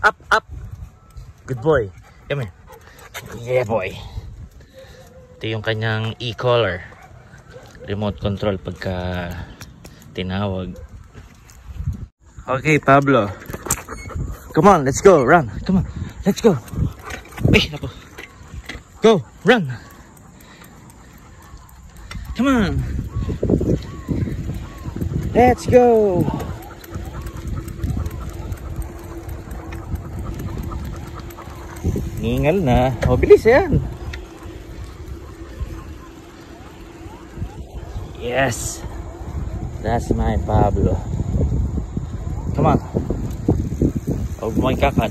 Up, up. Good boy. Come here. Yeah, boy. Ito yung kanyang e-collar. Remote control pagka tinawag. Okay, Pablo. Come on, let's go. Run. Come on. Let's go. Ay, naku. Go. Run. Come on. Let's go. Ningal na. O, bilis yan. Yes. That's my Pablo. Come on. Huwag mo ikakat.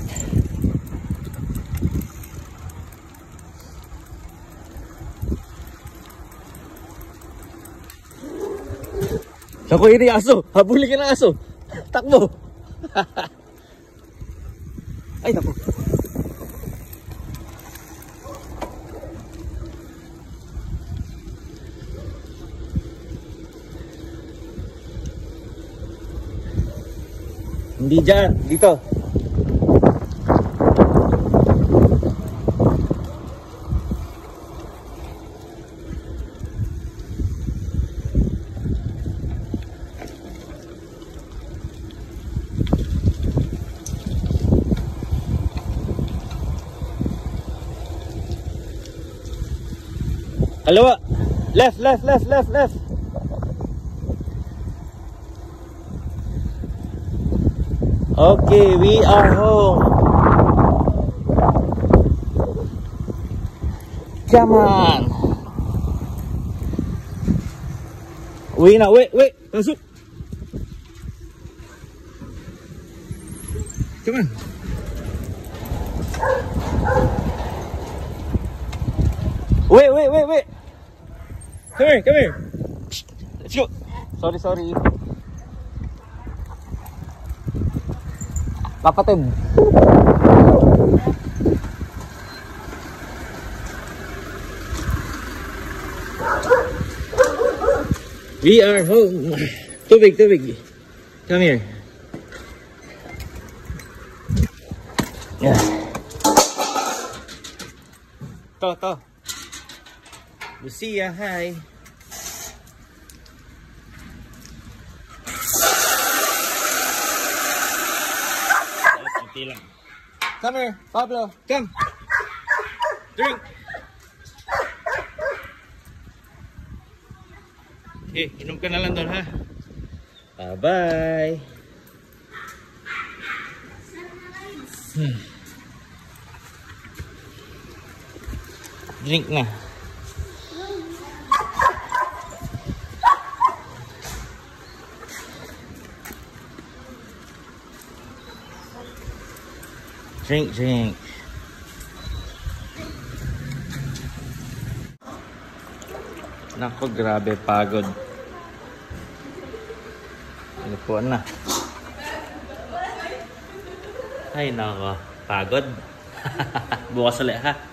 Naku, ini aso. Habulin ka ng aso. Takbo. Ay, naku. Dyan. Dito. Kalawa. Left, left, left, left, left. Okay, we are home. Come on. Uwi na, wait, wait. Masuk. Come on. Wait, wait, wait, wait. Come here, come here. Let's go. Sorry, sorry. Kapatid. We are home. Tubig, tubig. Come here. Yeah. To, to. Lucia, hi. Kunti lang. Come here, Pablo. Come. Drink. Okay, inom ka na lang doon ha. Bye-bye. Hmm. Drink na. Drink, drink. Nako, grabe pagod. Ano po na? Ay, nako. Pagod. Bukas ulit ha.